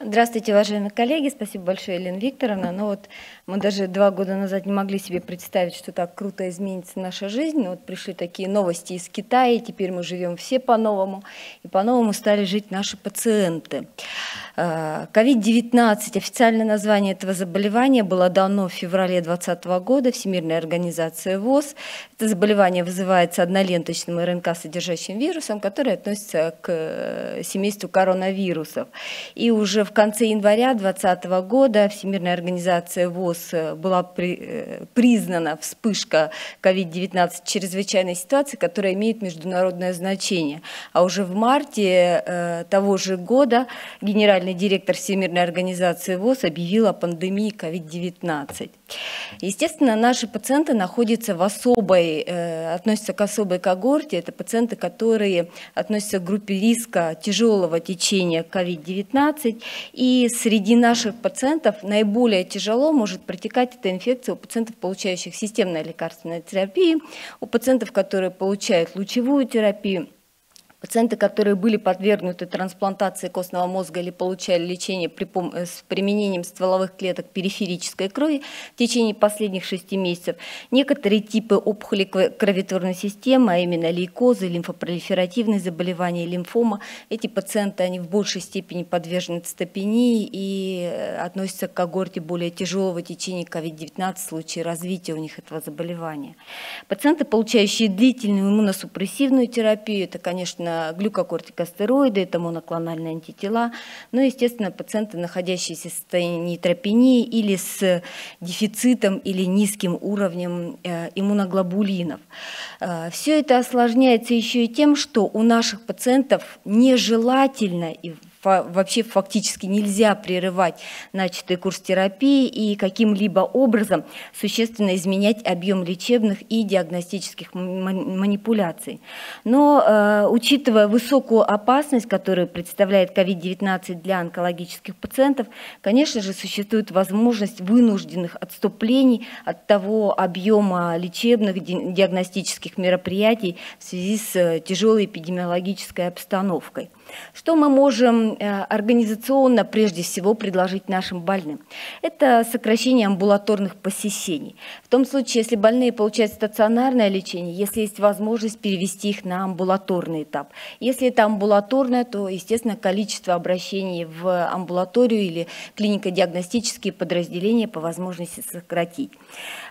Здравствуйте, уважаемые коллеги. Спасибо большое, Елена Викторовна. Ну вот мы даже два года назад не могли себе представить, что так круто изменится наша жизнь. Но вот пришли такие новости из Китая, и теперь мы живем все по-новому, и по-новому стали жить наши пациенты. COVID-19, а, официальное название этого заболевания было дано в феврале 2020 года Всемирной организацией ВОЗ. Это заболевание вызывается одноленточным РНК-содержащим вирусом, который относится к э, семейству коронавирусов. И уже в конце января 2020 года Всемирная организация ВОЗ э, была при, э, признана вспышка COVID-19 чрезвычайной ситуации, которая имеет международное значение. А уже в марте э, того же года генеральный директор Всемирной организации ВОЗ объявил о пандемии COVID-19. Естественно, наши пациенты находятся в особой, э, относятся к особой когорте. Это пациенты, которые относятся к группе риска тяжелого течения COVID-19. И среди наших пациентов наиболее тяжело может протекать эта инфекция у пациентов, получающих системную лекарственную терапию, у пациентов, которые получают лучевую терапию, Пациенты, которые были подвергнуты трансплантации костного мозга или получали лечение при, э, с применением стволовых клеток периферической крови в течение последних шести месяцев, некоторые типы опухоли кроветворной системы, а именно лейкозы, лимфопролиферативные заболевания, лимфома, эти пациенты они в большей степени подвержены цитопении и э, относятся к когорте более тяжелого течения COVID-19 в случае развития у них этого заболевания. Пациенты, получающие длительную иммуносупрессивную терапию, это, конечно, глюкокортикостероиды, это моноклональные антитела, ну, естественно, пациенты, находящиеся в состоянии нейтропении или с дефицитом или низким уровнем э, иммуноглобулинов. Э, Все это осложняется еще и тем, что у наших пациентов нежелательно и вообще фактически нельзя прерывать начатый курс терапии и каким-либо образом существенно изменять объем лечебных и диагностических манипуляций. Но э, учитывая высокую опасность, которую представляет COVID-19 для онкологических пациентов, конечно же, существует возможность вынужденных отступлений от того объема лечебных диагностических мероприятий в связи с э, тяжелой эпидемиологической обстановкой. Что мы можем организационно прежде всего предложить нашим больным? Это сокращение амбулаторных посещений. В том случае, если больные получают стационарное лечение, если есть возможность перевести их на амбулаторный этап. Если это амбулаторное, то, естественно, количество обращений в амбулаторию или клинико-диагностические подразделения по возможности сократить.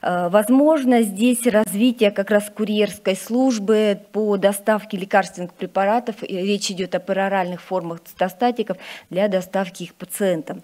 Э, возможно, здесь развитие как раз курьерской службы по доставке лекарственных препаратов. Речь идет о пероральных формах цитостатиков для доставки их пациентам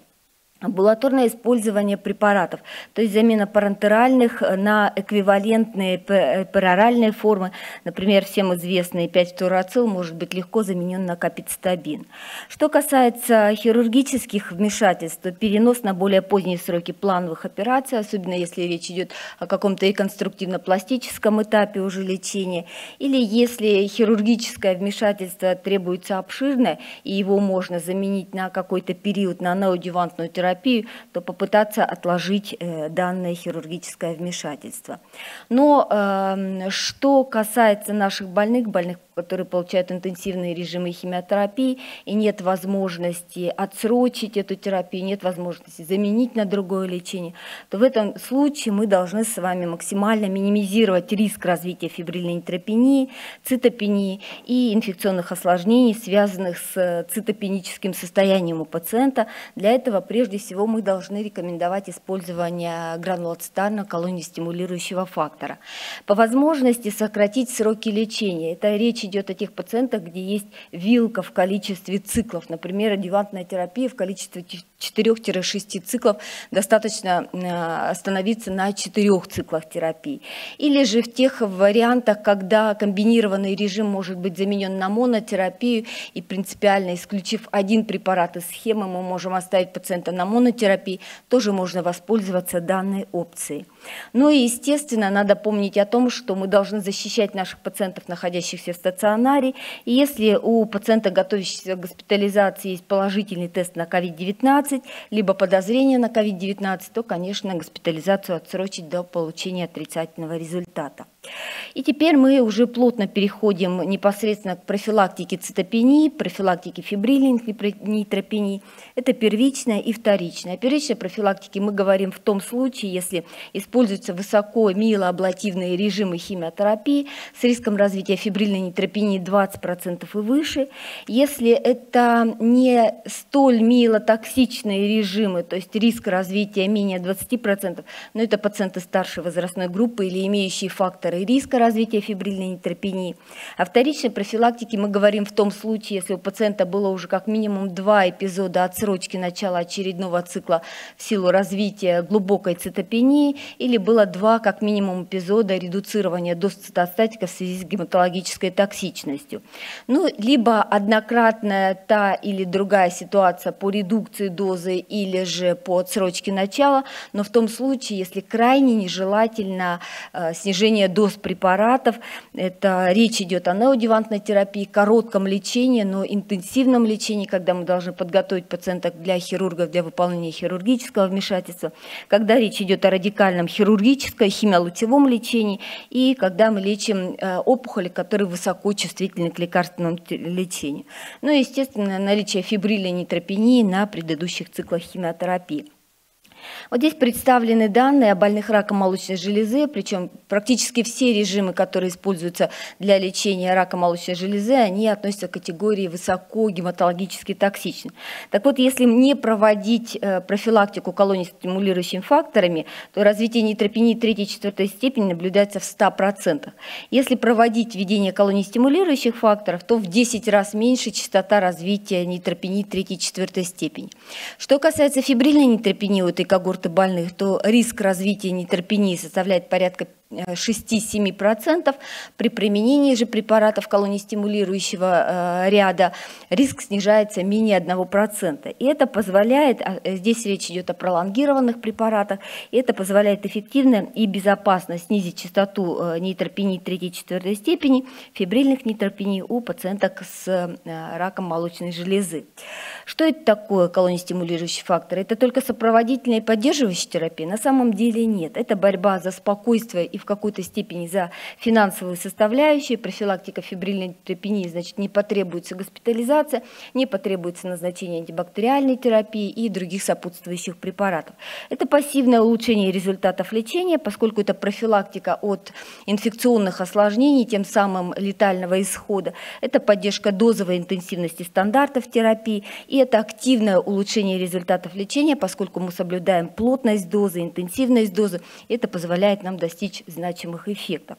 амбулаторное использование препаратов, то есть замена парентеральных на эквивалентные пероральные формы. Например, всем известный 5-фторацил может быть легко заменен на капицитабин. Что касается хирургических вмешательств, то перенос на более поздние сроки плановых операций, особенно если речь идет о каком-то реконструктивно-пластическом этапе уже лечения, или если хирургическое вмешательство требуется обширное, и его можно заменить на какой-то период на неодювантную терапию, терапию, то попытаться отложить э, данное хирургическое вмешательство. Но эм, что касается наших больных, больных которые получают интенсивные режимы химиотерапии, и нет возможности отсрочить эту терапию, нет возможности заменить на другое лечение, то в этом случае мы должны с вами максимально минимизировать риск развития фибрильной нейтропении, цитопении и инфекционных осложнений, связанных с цитопеническим состоянием у пациента. Для этого прежде всего мы должны рекомендовать использование гранулоцитарного колонии стимулирующего фактора. По возможности сократить сроки лечения. Это речь идет о тех пациентах, где есть вилка в количестве циклов. Например, адювантная терапия в количестве 4-6 циклов достаточно э, остановиться на 4 циклах терапии. Или же в тех вариантах, когда комбинированный режим может быть заменен на монотерапию и принципиально исключив один препарат из схемы, мы можем оставить пациента на монотерапии, тоже можно воспользоваться данной опцией. Ну и, естественно, надо помнить о том, что мы должны защищать наших пациентов, находящихся в стационаре. И если у пациента, готовящегося к госпитализации, есть положительный тест на COVID-19, либо подозрение на COVID-19, то, конечно, госпитализацию отсрочить до получения отрицательного результата. И теперь мы уже плотно переходим непосредственно к профилактике цитопении, профилактике фибрильной нейтропении. Это первичная и вторичная. О первичной профилактике мы говорим в том случае, если используются высоко милоаблативные режимы химиотерапии с риском развития фибрильной нейтропении 20% и выше. Если это не столь милотоксичные режимы, то есть риск развития менее 20%, но это пациенты старшей возрастной группы или имеющие факторы риска развития фибрильной нейтропении. О вторичной профилактике мы говорим в том случае, если у пациента было уже как минимум два эпизода отсрочки начала очередного цикла в силу развития глубокой цитопении или было два как минимум эпизода редуцирования доз цитостатика в связи с гематологической токсичностью. Ну, либо однократная та или другая ситуация по редукции дозы или же по отсрочке начала, но в том случае, если крайне нежелательно э, снижение доз препаратов. Это речь идет о неодевантной терапии, коротком лечении, но интенсивном лечении, когда мы должны подготовить пациента для хирургов для выполнения хирургического вмешательства, когда речь идет о радикальном хирургическом, химиолучевом лечении и когда мы лечим э, опухоли, которые высоко чувствительны к лекарственному лечению. Ну и, естественно, наличие фибрилля нейтропении на предыдущих циклах химиотерапии. Вот здесь представлены данные о больных раком молочной железы, причем практически все режимы, которые используются для лечения рака молочной железы, они относятся к категории высоко гематологически токсичны. Так вот, если не проводить э, профилактику колоний стимулирующими факторами, то развитие нейтропении 3-4 степени наблюдается в 100%. Если проводить введение колоний стимулирующих факторов, то в 10 раз меньше частота развития нейтропении 3-4 степени. Что касается фибрильной нейтропении у этой когорты больных, то риск развития нейтропении составляет порядка 6-7%. При применении же препаратов колонистимулирующего э, ряда риск снижается менее 1%. И это позволяет, а, здесь речь идет о пролонгированных препаратах, и это позволяет эффективно и безопасно снизить частоту э, нейтропении 3-4 степени, фибрильных нейтропений у пациенток с э, раком молочной железы. Что это такое колонистимулирующий фактор? Это только сопроводительная и поддерживающая терапия? На самом деле нет. Это борьба за спокойствие и в какой-то степени за финансовые составляющие. Профилактика фибрильной трепении, значит, не потребуется госпитализация, не потребуется назначение антибактериальной терапии и других сопутствующих препаратов. Это пассивное улучшение результатов лечения, поскольку это профилактика от инфекционных осложнений, тем самым летального исхода. Это поддержка дозовой интенсивности стандартов терапии и это активное улучшение результатов лечения, поскольку мы соблюдаем плотность дозы, интенсивность дозы. Это позволяет нам достичь значимых эффектов.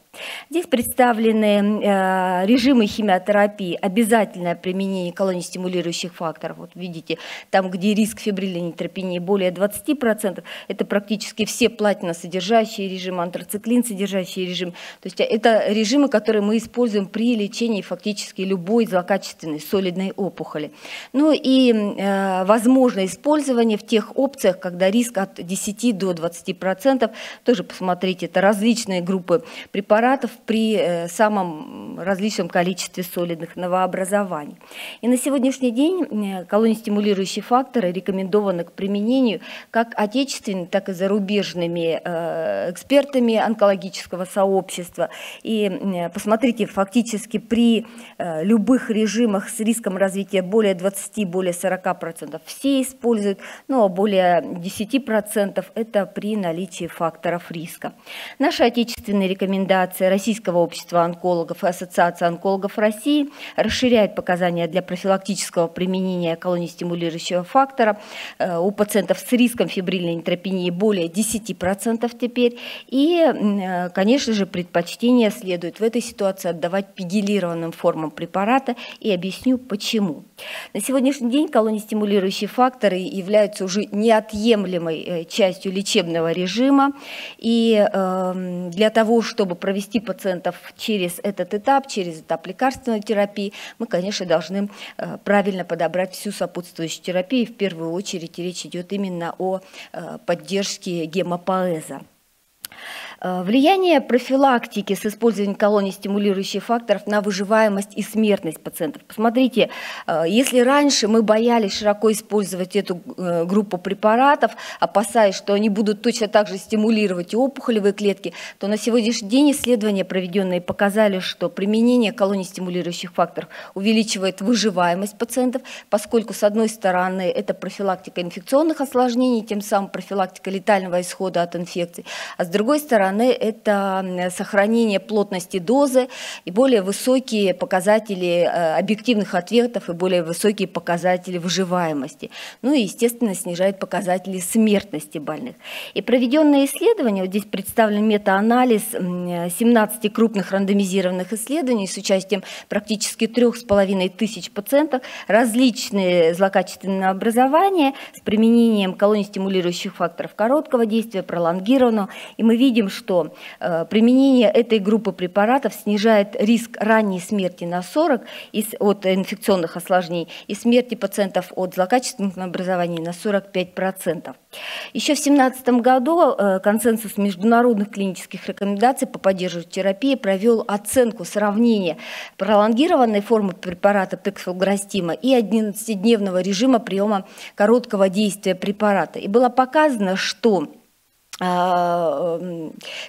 Здесь представлены э, режимы химиотерапии, обязательное применение колонистимулирующих факторов. Вот видите, там, где риск фибрильной нейтропении более 20%, это практически все платиносодержащие режимы, антрациклин содержащие режим. То есть это режимы, которые мы используем при лечении фактически любой злокачественной солидной опухоли. Ну и э, возможно использование в тех опциях, когда риск от 10 до 20%, тоже посмотрите, это различные различные группы препаратов при э, самом различном количестве солидных новообразований. И на сегодняшний день э, колонистимулирующие факторы рекомендованы к применению как отечественными, так и зарубежными э, экспертами онкологического сообщества. И посмотрите, фактически при любых режимах с риском развития более 20, более 40% все используют, ну а более 10% это при наличии факторов риска. Наша отечественные рекомендации Российского общества онкологов и Ассоциации онкологов России расширяют показания для профилактического применения колонистимулирующего фактора э, у пациентов с риском фибрильной энтропении более 10% теперь. И, э, конечно же, предпочтение следует в этой ситуации отдавать пигелированным формам препарата и объясню почему. На сегодняшний день колонистимулирующие факторы являются уже неотъемлемой э, частью лечебного режима и эм, для того, чтобы провести пациентов через этот этап, через этап лекарственной терапии, мы, конечно, должны э, правильно подобрать всю сопутствующую терапию. В первую очередь речь идет именно о э, поддержке гемопоэза. Э, влияние профилактики с использованием колоний стимулирующих факторов на выживаемость и смертность пациентов. Посмотрите, э, если раньше мы боялись широко использовать эту э, группу препаратов, опасаясь, что они будут точно так же стимулировать и опухолевые клетки, то на сегодняшний день исследования, проведенные, показали, что применение колоний стимулирующих факторов увеличивает выживаемость пациентов, поскольку, с одной стороны, это профилактика инфекционных осложнений, тем самым профилактика летального исхода от инфекций, а с другой стороны, стороны, это сохранение плотности дозы и более высокие показатели э, объективных ответов и более высокие показатели выживаемости. Ну и, естественно, снижает показатели смертности больных. И проведенные исследования, вот здесь представлен метаанализ 17 крупных рандомизированных исследований с участием практически трех с половиной тысяч пациентов, различные злокачественные образования с применением колоний стимулирующих факторов короткого действия, пролонгированного. И мы видим, что э, применение этой группы препаратов снижает риск ранней смерти на 40 из, от инфекционных осложнений и смерти пациентов от злокачественных образований на 45%. Еще в 2017 году э, консенсус международных клинических рекомендаций по поддерживающей терапии провел оценку сравнения пролонгированной формы препарата пексфилграстима и 11-дневного режима приема короткого действия препарата. И было показано, что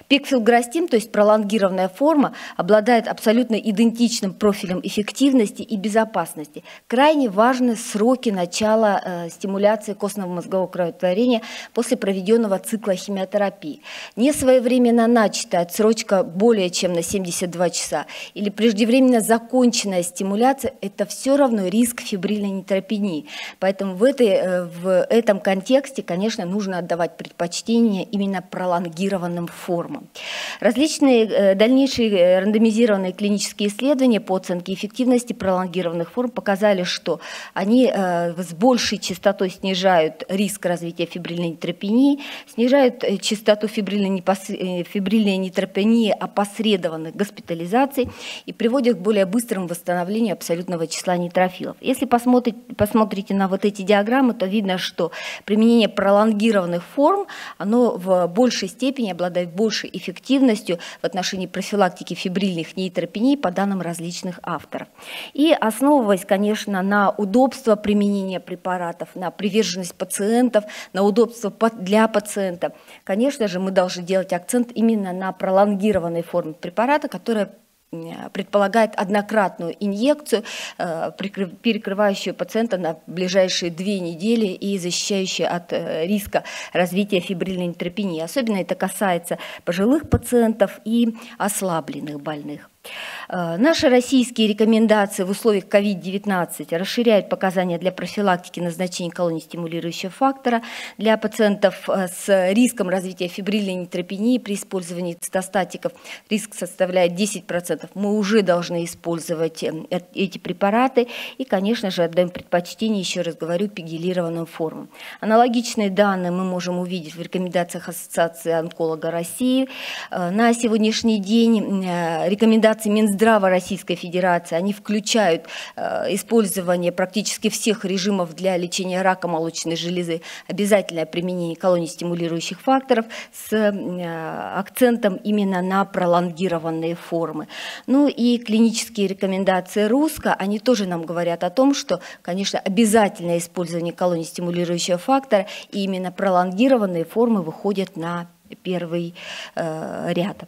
Пикфилграстим, то есть пролонгированная форма, обладает абсолютно идентичным профилем эффективности и безопасности. Крайне важны сроки начала э, стимуляции костного мозгового кроветворения после проведенного цикла химиотерапии. Не своевременно начатая отсрочка более чем на 72 часа или преждевременно законченная стимуляция – это все равно риск фибрильной нейропении. Поэтому в, этой, э, в этом контексте, конечно, нужно отдавать предпочтение именно пролонгированным формам. Различные э, дальнейшие э, рандомизированные клинические исследования по оценке эффективности пролонгированных форм показали, что они э, с большей частотой снижают риск развития фибрильной нейтропении, снижают частоту фибрильной, фибрильной нейтропении опосредованных госпитализаций и приводят к более быстрому восстановлению абсолютного числа нейтрофилов. Если посмотреть, посмотрите на вот эти диаграммы, то видно, что применение пролонгированных форм, оно в большей степени обладает большей эффективностью в отношении профилактики фибрильных нейтропений по данным различных авторов. И основываясь, конечно, на удобство применения препаратов, на приверженность пациентов, на удобство для пациента, конечно же, мы должны делать акцент именно на пролонгированной форме препарата, которая предполагает однократную инъекцию, э, перекрывающую пациента на ближайшие две недели и защищающую от э, риска развития фибрильной нейропении. Особенно это касается пожилых пациентов и ослабленных больных. Э, наши российские рекомендации в условиях COVID-19 расширяют показания для профилактики назначения колонии стимулирующего фактора для пациентов э, с риском развития фибрильной нейтропении при использовании цитостатиков. Риск составляет 10%. Мы уже должны использовать э, эти препараты и, конечно же, отдаем предпочтение, еще раз говорю, пигелированным формам. Аналогичные данные мы можем увидеть в рекомендациях Ассоциации онколога России. На сегодняшний день рекомендации рекомендации Минздрава Российской Федерации, они включают э, использование практически всех режимов для лечения рака молочной железы, обязательное применение колоний стимулирующих факторов с э, акцентом именно на пролонгированные формы. Ну и клинические рекомендации РУСКО, они тоже нам говорят о том, что, конечно, обязательное использование колоний стимулирующего фактора и именно пролонгированные формы выходят на первый э, ряд.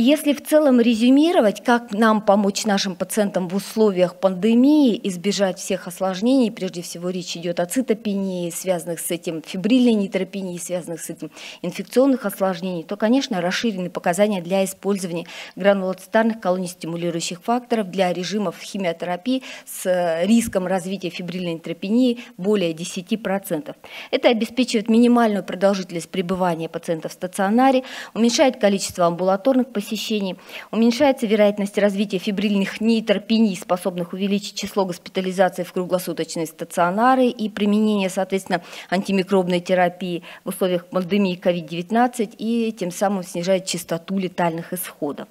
Если в целом резюмировать, как нам помочь нашим пациентам в условиях пандемии избежать всех осложнений, прежде всего речь идет о цитопении, связанных с этим фибрильной нейтропении, связанных с этим инфекционных осложнений, то, конечно, расширены показания для использования гранулоцитарных колоний стимулирующих факторов для режимов химиотерапии с риском развития фибрильной нейтропении более 10%. Это обеспечивает минимальную продолжительность пребывания пациента в стационаре, уменьшает количество амбулаторных посещений, посещений. Уменьшается вероятность развития фибрильных нейтропений, способных увеличить число госпитализаций в круглосуточные стационары и применение, соответственно, антимикробной терапии в условиях пандемии COVID-19 и тем самым снижает частоту летальных исходов.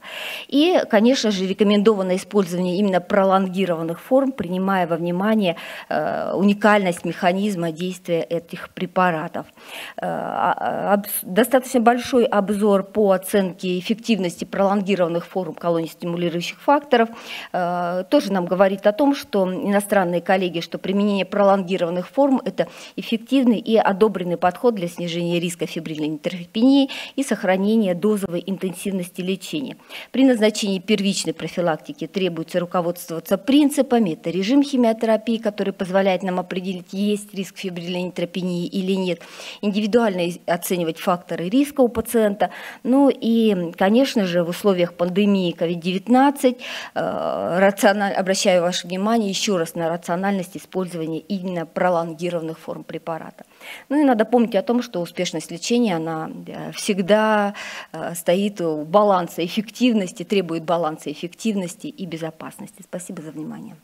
И, конечно же, рекомендовано использование именно пролонгированных форм, принимая во внимание э, уникальность механизма действия этих препаратов. Э, а, достаточно большой обзор по оценке эффективности пролонгированных форм колоний стимулирующих факторов э, тоже нам говорит о том, что иностранные коллеги, что применение пролонгированных форм – это эффективный и одобренный подход для снижения риска фибрильной нейтрохопении и сохранения дозовой интенсивности лечения. При назначении первичной профилактики требуется руководствоваться принципами. Это режим химиотерапии, который позволяет нам определить, есть риск фибрильной нейтрохопении или нет. Индивидуально оценивать факторы риска у пациента. Ну и, конечно же, в условиях пандемии COVID-19 э, рациональ... обращаю ваше внимание еще раз на рациональность использования именно пролонгированных форм препарата. Ну и надо помнить о том, что успешность лечения, она э, всегда э, стоит у баланса эффективности, требует баланса эффективности и безопасности. Спасибо за внимание.